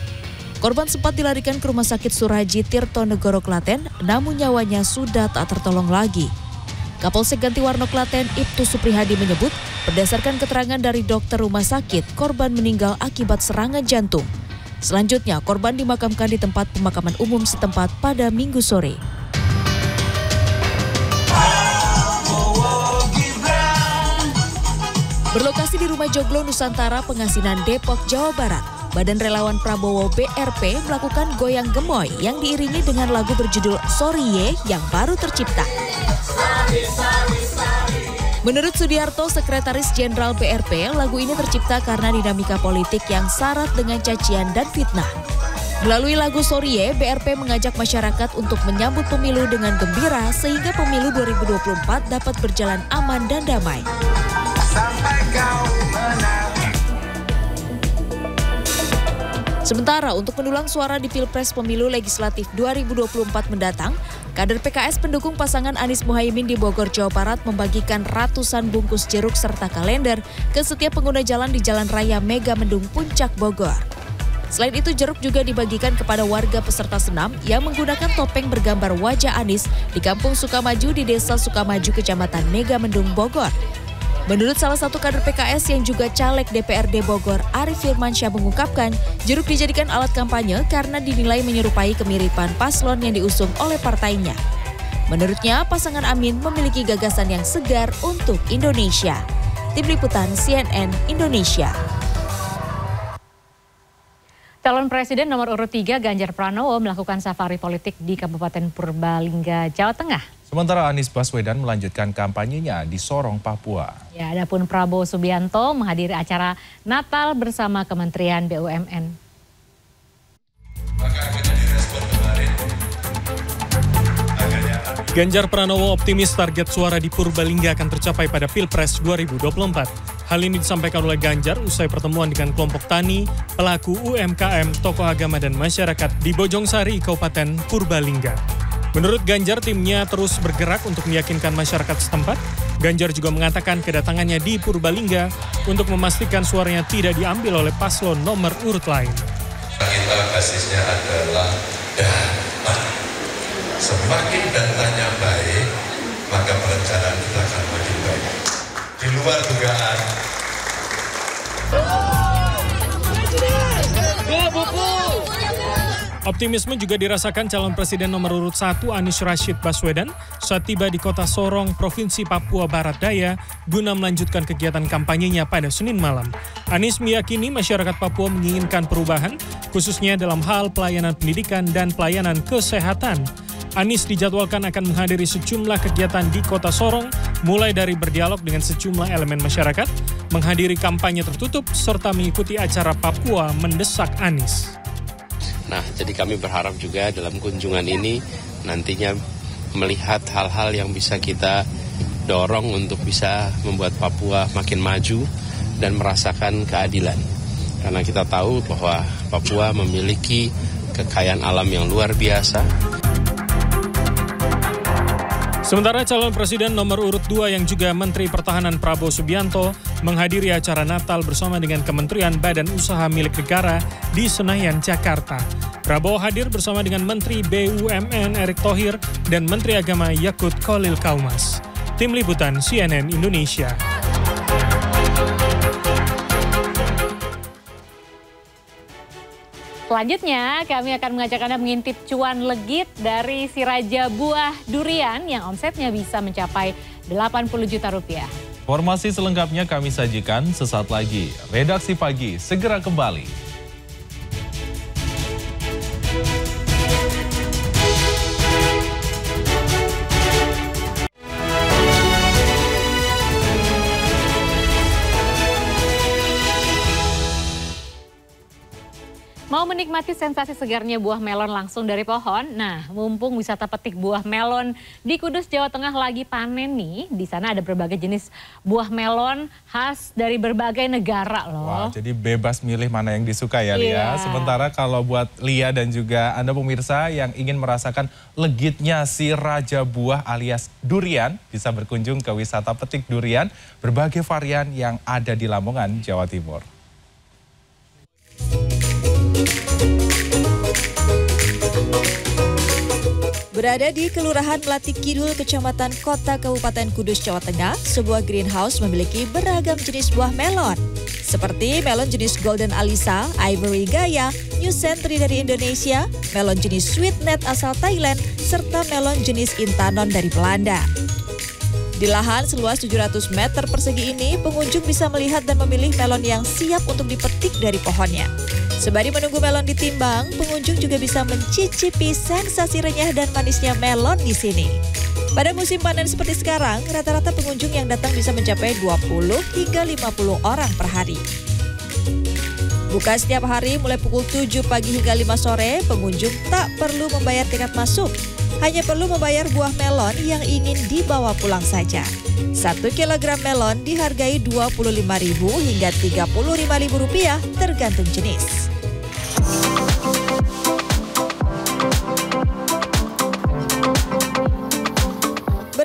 Korban sempat dilarikan ke Rumah Sakit Suraji Tirto Negoro Klaten, namun nyawanya sudah tak tertolong lagi. Kapolsek Gantiwarno Klaten Ibtu Suprihadi menyebut, berdasarkan keterangan dari dokter rumah sakit, korban meninggal akibat serangan jantung. Selanjutnya, korban dimakamkan di tempat pemakaman umum setempat pada minggu sore. Berlokasi di Rumah Joglo Nusantara Pengasinan Depok, Jawa Barat, Badan Relawan Prabowo BRP melakukan goyang gemoy yang diiringi dengan lagu berjudul Sorry Ye yang baru tercipta. Menurut Sudiarto, Sekretaris Jenderal BRP, lagu ini tercipta karena dinamika politik yang syarat dengan cacian dan fitnah. Melalui lagu Sorie, BRP mengajak masyarakat untuk menyambut pemilu dengan gembira sehingga pemilu 2024 dapat berjalan aman dan damai. Sementara untuk mendulang suara di Pilpres Pemilu Legislatif 2024 mendatang, kader PKS pendukung pasangan Anies Muhaimin di Bogor, Jawa Barat membagikan ratusan bungkus jeruk serta kalender ke setiap pengguna jalan di Jalan Raya Mega Mendung Puncak Bogor. Selain itu, jeruk juga dibagikan kepada warga peserta senam yang menggunakan topeng bergambar wajah Anies di Kampung Sukamaju di Desa Sukamaju, Kecamatan Mega Mendung, Bogor. Menurut salah satu kader PKS yang juga caleg DPRD Bogor, Arif Firmansyah mengungkapkan, jeruk dijadikan alat kampanye karena dinilai menyerupai kemiripan paslon yang diusung oleh partainya. Menurutnya, pasangan Amin memiliki gagasan yang segar untuk Indonesia. Tim Liputan CNN Indonesia. Calon Presiden nomor urut 3 Ganjar Pranowo melakukan safari politik di Kabupaten Purbalingga, Jawa Tengah. Sementara Anies Baswedan melanjutkan kampanyenya di Sorong, Papua. Ya, adapun Prabowo Subianto menghadiri acara Natal bersama Kementerian BUMN. Ganjar Pranowo optimis target suara di Purbalingga akan tercapai pada Pilpres 2024. Hal ini disampaikan oleh Ganjar usai pertemuan dengan kelompok tani, pelaku UMKM, tokoh agama dan masyarakat di Bojongsari, Kabupaten Purbalingga. Menurut Ganjar, timnya terus bergerak untuk meyakinkan masyarakat setempat. Ganjar juga mengatakan kedatangannya di Purbalingga untuk memastikan suaranya tidak diambil oleh paslon nomor urut lain. Kita basisnya adalah data. Semakin datanya baik, maka perencanaan kita akan makin baik. Di luar dugaan. Optimisme juga dirasakan calon presiden nomor urut 1 Anies Rashid Baswedan saat tiba di kota Sorong, Provinsi Papua Barat Daya, guna melanjutkan kegiatan kampanyenya pada Senin malam. Anies meyakini masyarakat Papua menginginkan perubahan, khususnya dalam hal pelayanan pendidikan dan pelayanan kesehatan. Anies dijadwalkan akan menghadiri sejumlah kegiatan di kota Sorong, mulai dari berdialog dengan sejumlah elemen masyarakat, menghadiri kampanye tertutup, serta mengikuti acara Papua mendesak Anies. Nah, jadi kami berharap juga dalam kunjungan ini nantinya melihat hal-hal yang bisa kita dorong untuk bisa membuat Papua makin maju dan merasakan keadilan. Karena kita tahu bahwa Papua memiliki kekayaan alam yang luar biasa. Sementara calon presiden nomor urut 2 yang juga Menteri Pertahanan Prabowo Subianto menghadiri acara Natal bersama dengan Kementerian Badan Usaha Milik Negara di Senayan, Jakarta. Prabowo hadir bersama dengan Menteri BUMN Erick Thohir dan Menteri Agama Yakut Kolil Kaumas. Tim Liputan CNN Indonesia. Selanjutnya, kami akan mengajak Anda mengintip cuan legit dari si raja buah durian yang omsetnya bisa mencapai 80 juta rupiah. Formasi selengkapnya kami sajikan sesaat lagi. Redaksi pagi segera kembali. Mau menikmati sensasi segarnya buah melon langsung dari pohon? Nah, mumpung wisata petik buah melon di Kudus, Jawa Tengah lagi panen nih. Di sana ada berbagai jenis buah melon khas dari berbagai negara loh. Wah, jadi bebas milih mana yang disuka ya Lia. Yeah. Sementara kalau buat Lia dan juga Anda pemirsa yang ingin merasakan legitnya si raja buah alias durian, bisa berkunjung ke wisata petik durian berbagai varian yang ada di Lamongan, Jawa Timur. Berada di Kelurahan Melati Kidul, Kecamatan Kota Kabupaten Kudus, Jawa Tengah, sebuah greenhouse memiliki beragam jenis buah melon. Seperti melon jenis Golden Alisa, Ivory Gaya, New Century dari Indonesia, melon jenis Sweet Net asal Thailand, serta melon jenis Intanon dari Belanda. Di lahan seluas 700 meter persegi ini, pengunjung bisa melihat dan memilih melon yang siap untuk dipetik dari pohonnya. Sembari menunggu melon ditimbang, pengunjung juga bisa mencicipi sensasi renyah dan manisnya melon di sini. Pada musim panen seperti sekarang, rata-rata pengunjung yang datang bisa mencapai 20 hingga 50 orang per hari. Buka setiap hari mulai pukul 7 pagi hingga 5 sore, pengunjung tak perlu membayar tiket masuk. Hanya perlu membayar buah melon yang ingin dibawa pulang saja. Satu kilogram melon dihargai Rp25.000 hingga Rp35.000 tergantung jenis.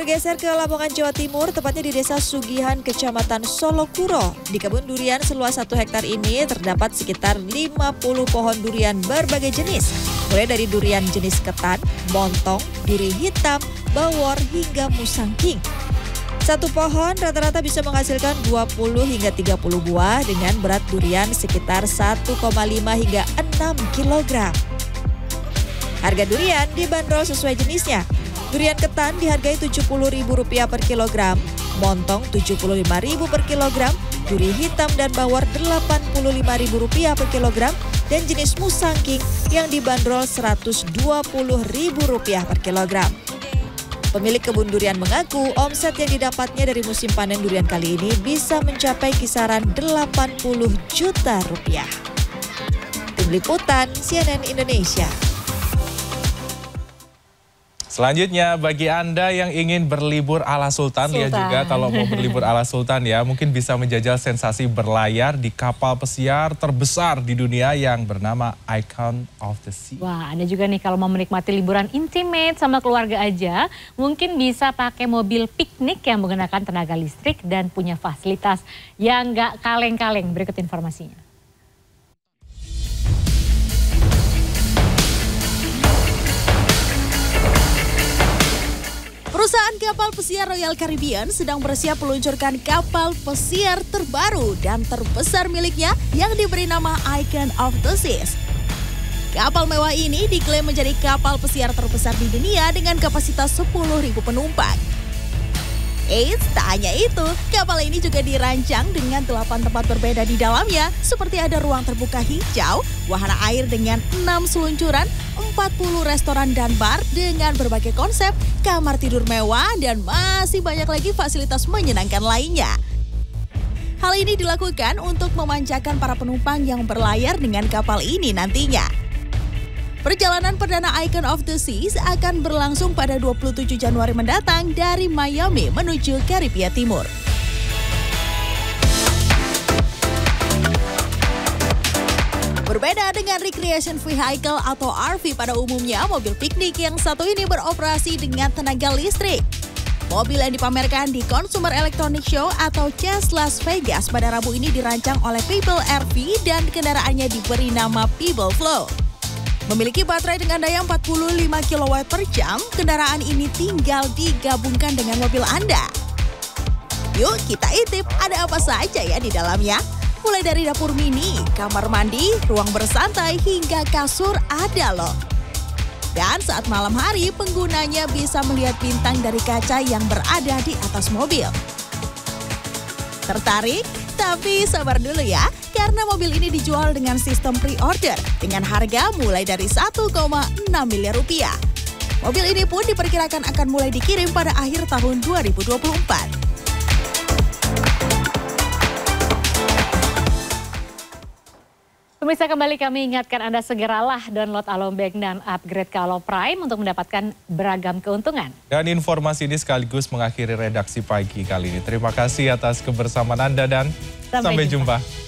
Bergeser ke Lamongan, Jawa Timur, tepatnya di Desa Sugihan, Kecamatan Solokuro. Di kebun durian seluas satu hektar ini terdapat sekitar 50 pohon durian berbagai jenis. Mulai dari durian jenis ketan, montong, duri hitam, bawor, hingga musangking. Satu pohon rata-rata bisa menghasilkan 20 hingga 30 buah dengan berat durian sekitar 1,5 hingga 6 kg. Harga durian dibanderol sesuai jenisnya. Durian ketan dihargai Rp70.000 per kilogram, montong Rp75.000 per kilogram, duri hitam dan bawor Rp85.000 per kilogram, dan jenis musangking yang dibanderol Rp120.000 per kilogram. Pemilik kebun durian mengaku omset yang didapatnya dari musim panen durian kali ini bisa mencapai kisaran 80 juta rupiah. Tim Liputan CNN Indonesia. Selanjutnya bagi Anda yang ingin berlibur ala Sultan, Sultan. lihat juga kalau mau berlibur ala Sultan ya, mungkin bisa menjajal sensasi berlayar di kapal pesiar terbesar di dunia yang bernama Icon of the Sea. Wah, Anda juga nih kalau mau menikmati liburan intimate sama keluarga aja, mungkin bisa pakai mobil piknik yang menggunakan tenaga listrik dan punya fasilitas yang nggak kaleng-kaleng. Berikut informasinya. Perusahaan kapal pesiar Royal Caribbean sedang bersiap meluncurkan kapal pesiar terbaru dan terbesar miliknya yang diberi nama Icon of the Seas. Kapal mewah ini diklaim menjadi kapal pesiar terbesar di dunia dengan kapasitas 10.000 penumpang. Eits, tak hanya itu, kapal ini juga dirancang dengan delapan tempat berbeda di dalamnya, seperti ada ruang terbuka hijau, wahana air dengan enam seluncuran, 40 restoran dan bar dengan berbagai konsep, kamar tidur mewah, dan masih banyak lagi fasilitas menyenangkan lainnya. Hal ini dilakukan untuk memanjakan para penumpang yang berlayar dengan kapal ini nantinya. Perjalanan perdana Icon of the Seas akan berlangsung pada 27 Januari mendatang dari Miami menuju Karibia Timur. Berbeda dengan recreation vehicle atau RV pada umumnya, mobil piknik yang satu ini beroperasi dengan tenaga listrik. Mobil yang dipamerkan di Consumer Electronic Show atau CES Las Vegas pada Rabu ini dirancang oleh People RV dan kendaraannya diberi nama People Flow. Memiliki baterai dengan daya 45 kW per jam, kendaraan ini tinggal digabungkan dengan mobil Anda. Yuk kita intip ada apa saja ya di dalamnya. Mulai dari dapur mini, kamar mandi, ruang bersantai, hingga kasur ada loh. Dan saat malam hari, penggunanya bisa melihat bintang dari kaca yang berada di atas mobil. Tertarik? Tapi sabar dulu ya, karena mobil ini dijual dengan sistem pre-order dengan harga mulai dari 1,6 miliar rupiah. Mobil ini pun diperkirakan akan mulai dikirim pada akhir tahun 2024. Pemirsa kembali kami ingatkan Anda segeralah download Alobank dan upgrade ke Alo Prime untuk mendapatkan beragam keuntungan. Dan informasi ini sekaligus mengakhiri redaksi pagi kali ini. Terima kasih atas kebersamaan Anda dan sampai, sampai jumpa. jumpa.